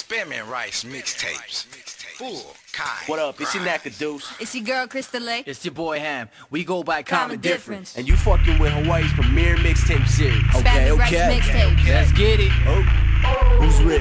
Spam Rice mixtapes. Full Kai. What up? It's your Deuce. It's your girl Crystal Lake. It's your boy Ham. We go by Common, Common Difference. Difference. And you fucking with Hawaii's premier mixtape series. Spam Rice okay. mixtape. Let's get it. Oh, who's real?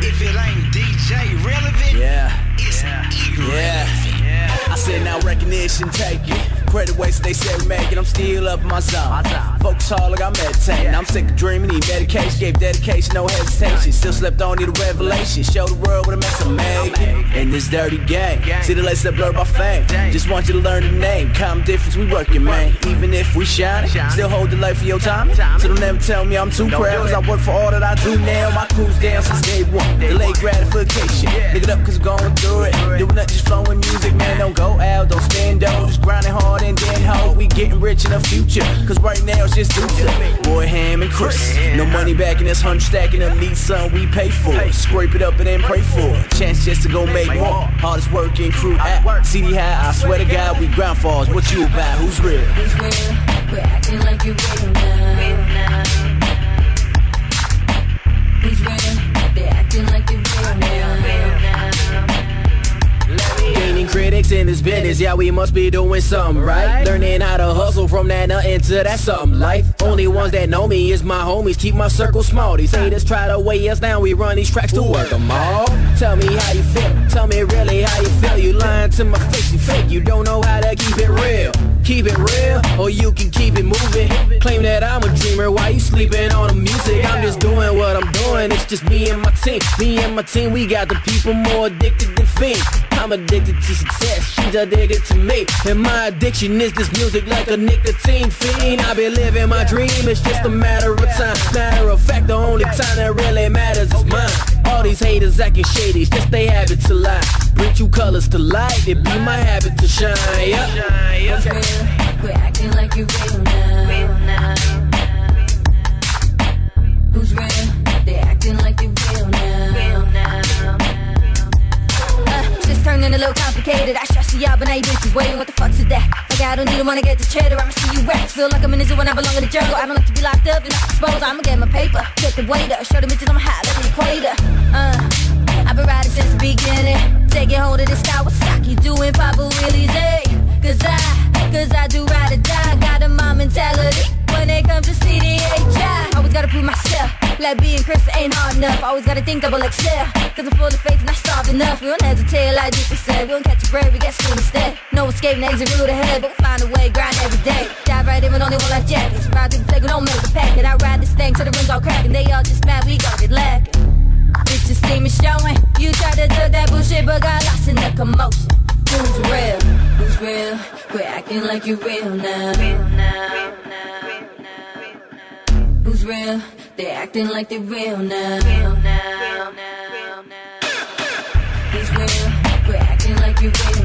If it ain't DJ Rellevant, Yeah, it's irrelevant. yeah. I said now recognition taken. Credit wasted, they said we make it. I'm still up in my zone. My zone. Focus hard like I'm meditating. I'm sick of dreaming, need medication. Gave dedication, no hesitation. Still slept on, need a revelation. Show the world what a mess I'm making. In this dirty game. See the legs that blur my fame. Just want you to learn the name. Common difference, we working, man. Even if we shine, still hold the light for your time. So don't ever tell me I'm too proud. Cause I work for all that I do now. My crew's down since day one. Delayed gratification. Pick it up cause we're going through it. Doing nothing, just flowing music, man. Don't go out, don't spend dough. Just grinding hard and then hope we rich in the future. Cause right now it's just Dusa. Boy, Ham and Chris. No money back in this hundred stacking up. Need something we pay for. Scrape it up and then pray for. Chance just to go make more. Hardest working crew at CD High. I swear to God, we ground falls. What you about? Who's real? Who's real? We're acting like you're real now. In this business, yeah, we must be doing something right. Learning how to hustle from that nothing to that something life. Only ones that know me is my homies, keep my circle small. These haters try to weigh us down, we run these tracks to work them all. Tell me how you feel, tell me really how you feel. You lying to my face, you fake, you don't know how to keep it real. Keep it real, or you can keep it moving. Claim that I'm a dreamer, why you sleeping on the music? I'm just doing what I'm doing, it's just me and my team. Me and my team, we got the people more addicted than fiends. I'm addicted to success, she's addicted to me. And my addiction is this music like a nicotine fiend. I be living my dream, it's just a matter of time. Matter of fact, the only time that really matters is mine. All these haters acting shady, it's just they habit to lie. Bring true colors to light, it be my habit to shine. Yeah. Who's real? We're acting like you're real now. Who's a little complicated. I stress to y'all, but now you bitches waiting. What the fuck's with that? Like I don't to wanna get the cheddar. I'ma see you rats. Feel like I'm in the zoo when I belong in the jungle. I don't like to be locked up and not exposed. I'ma get my paper, get the waiter. Show the bitches I'm high, like the equator. Uh, I've been riding since the beginning. Taking hold of this Kawasaki, doing Papa Willie's, eh? Cause I, cause I do ride or die. Got a mom mentality when it comes to CDHI. Always gotta prove myself. Like being Chris ain't hard enough. Always gotta think double excel. Cause I'm full of faith and I starved enough. We don't hesitate like Jesus said. We don't catch a break, we get school instead. No escape, exit route ahead. But we find a way, grind every day. Dive right in with only one life jackets. Ride through the plague with no milk to pack And I ride this thing till the rings all crack. And They all just mad, we gon' get lacking. Bitches see me showing. You tried to do that bullshit, but got lost in the commotion. Who's real? Who's real? Quit acting like you're real now. Who's real? nothing's real. They acting like they real now. Real now. He's real. We're acting like we real.